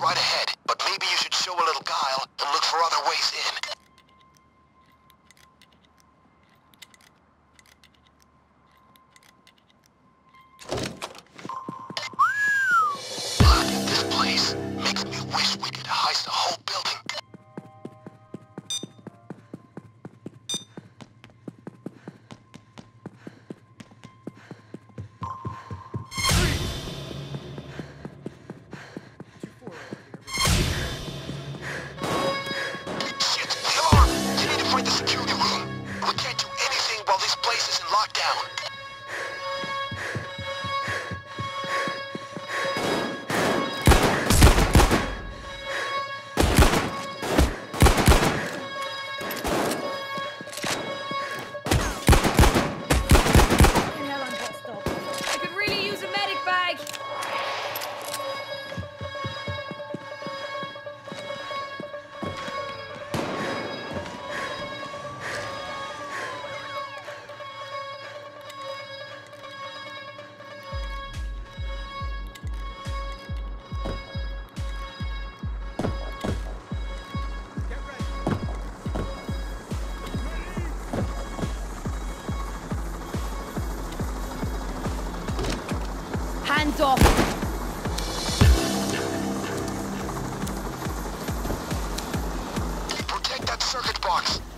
right ahead, but maybe you should show a little guile and look for other ways in.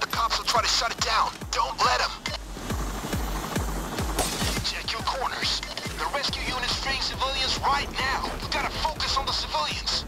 The cops will try to shut it down. Don't let them. Check your corners. The rescue unit's freeing civilians right now. We gotta focus on the civilians.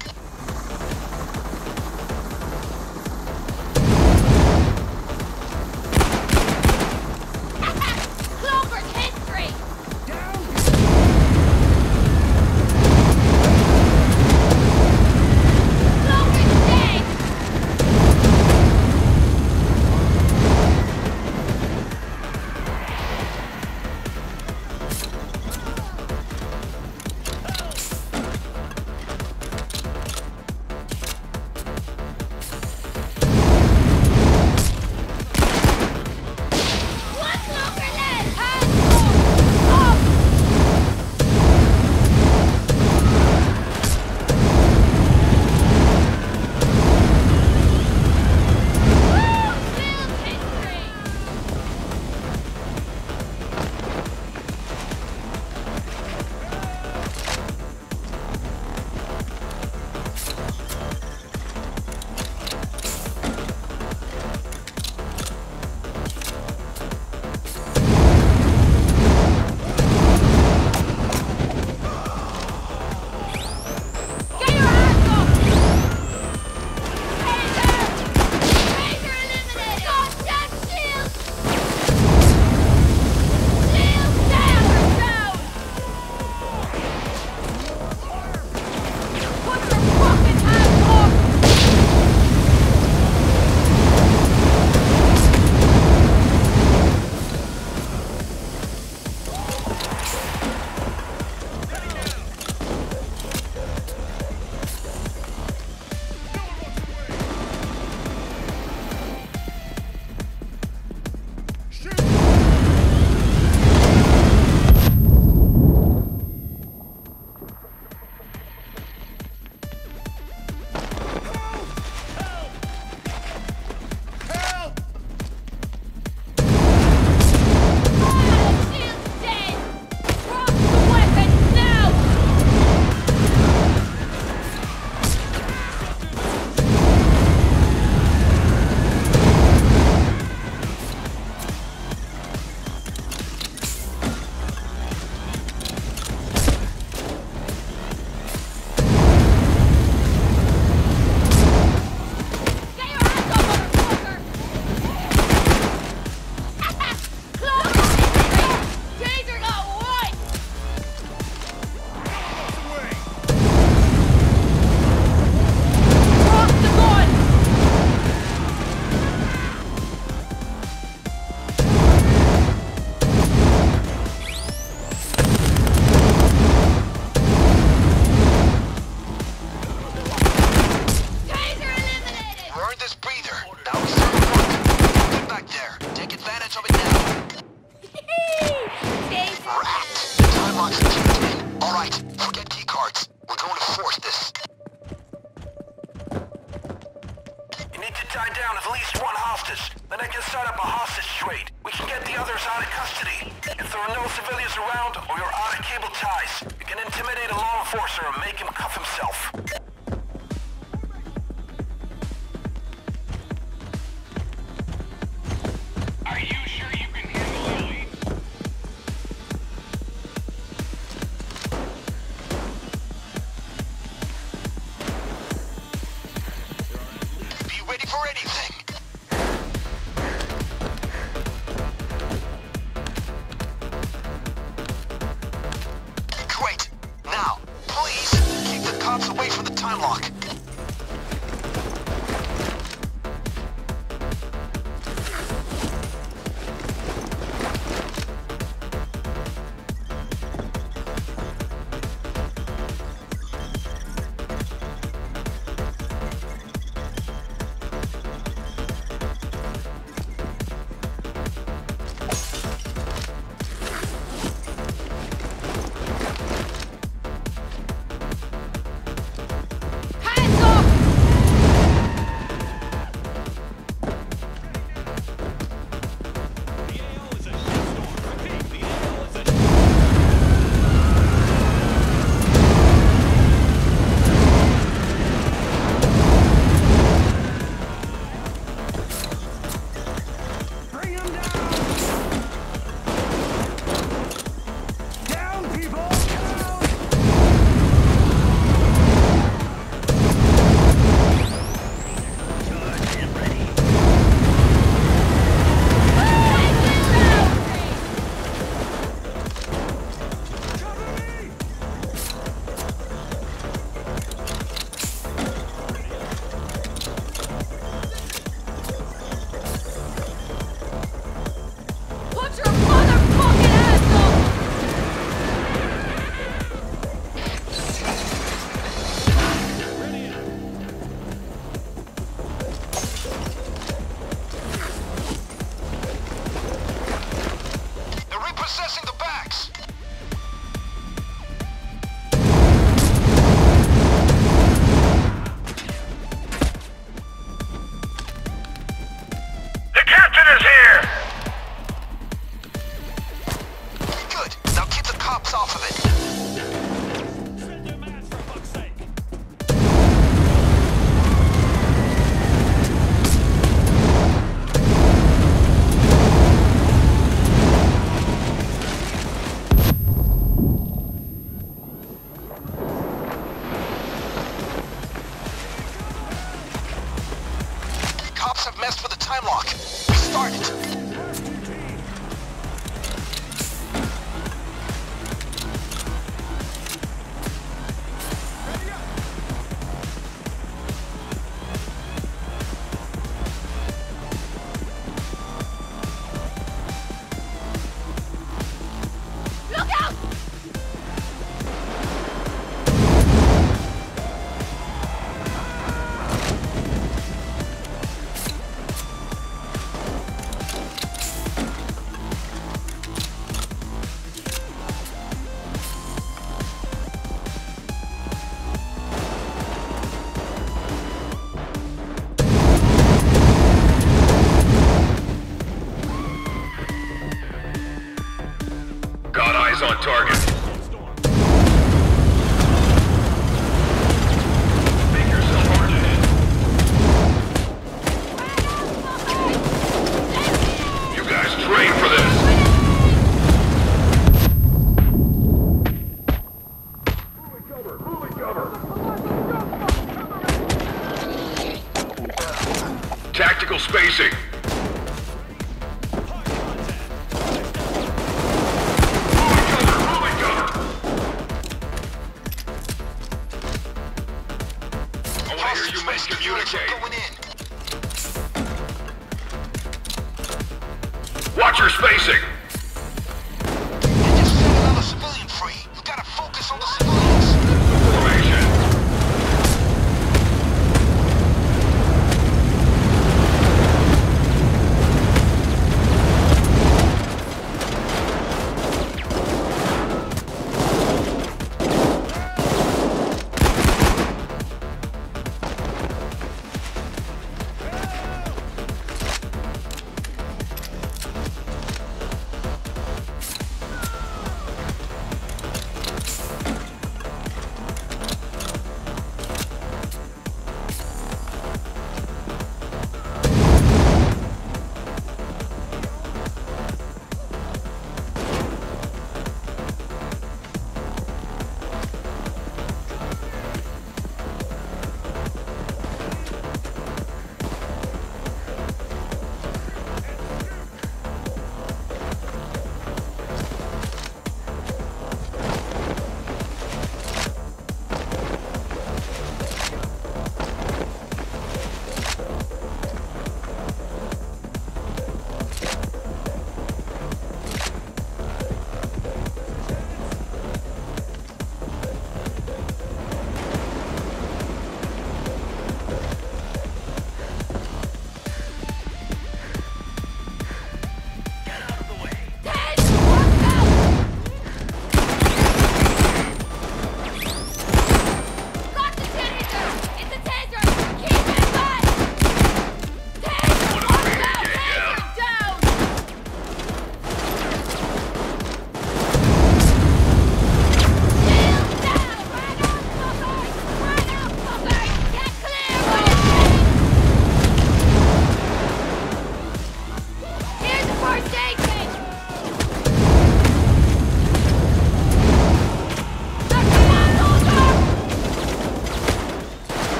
Away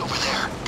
over there.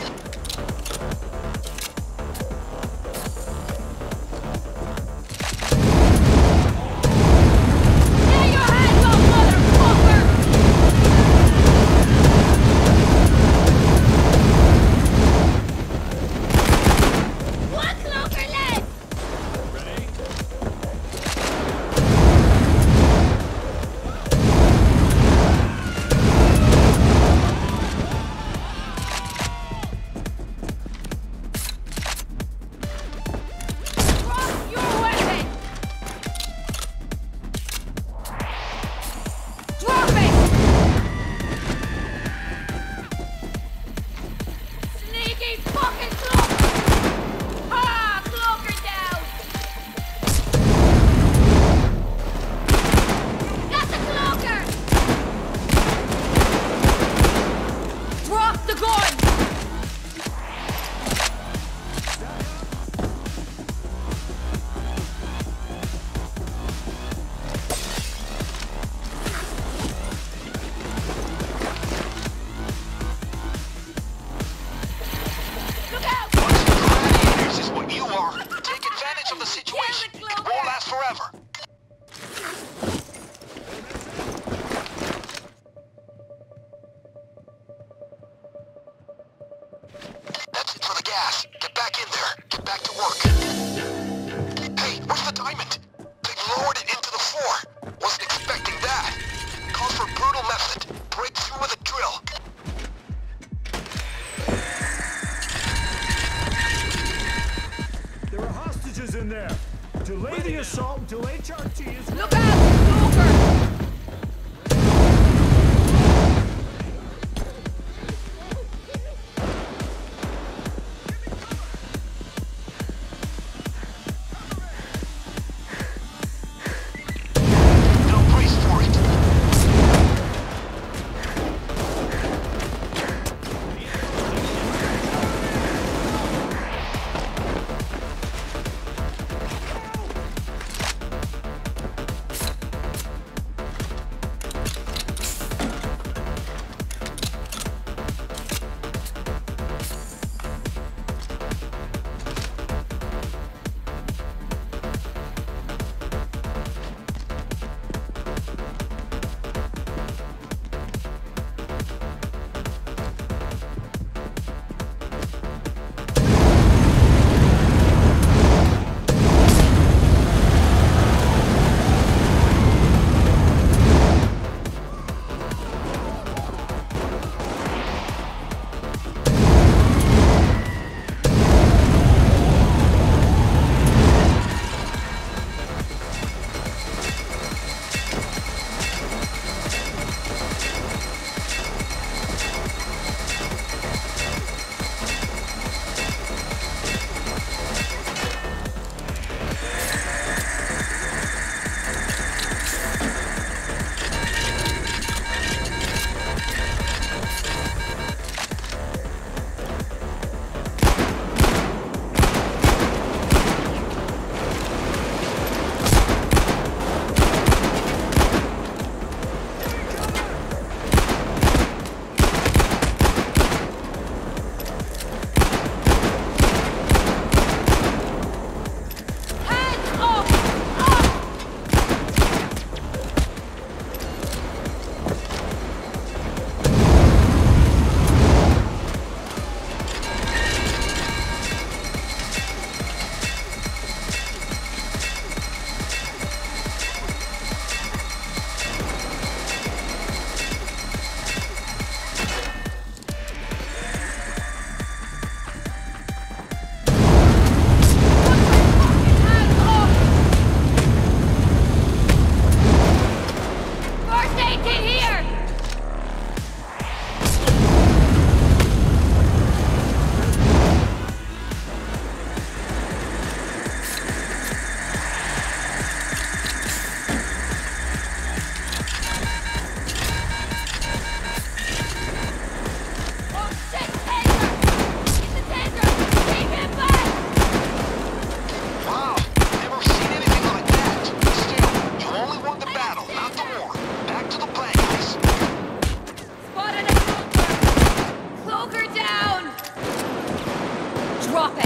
Drop it!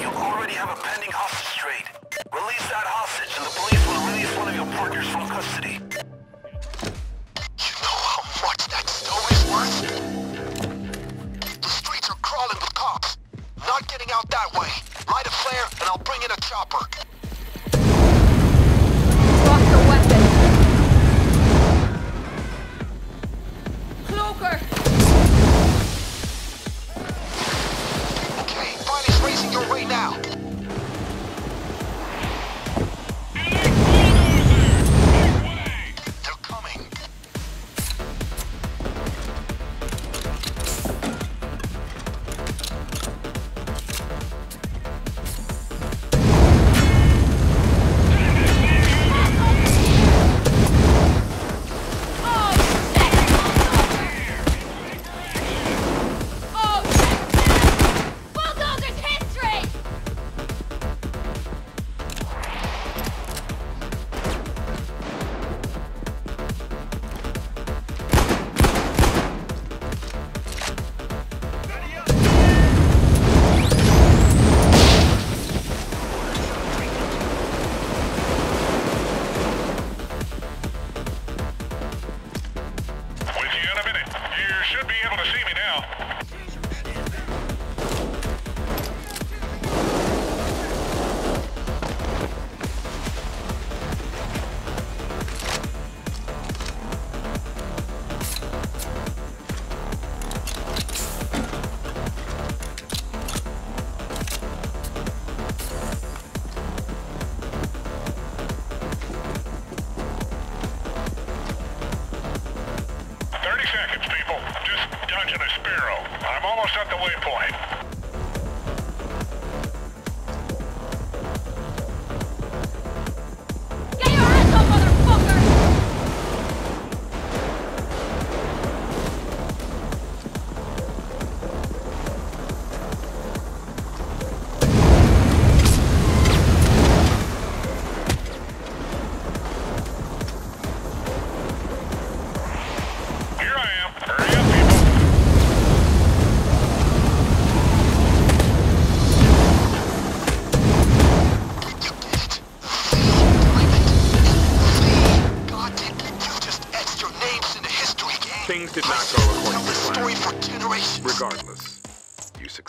You already have a pending hostage.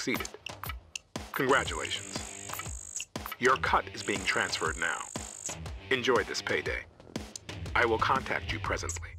succeeded. Congratulations. Your cut is being transferred now. Enjoy this payday. I will contact you presently.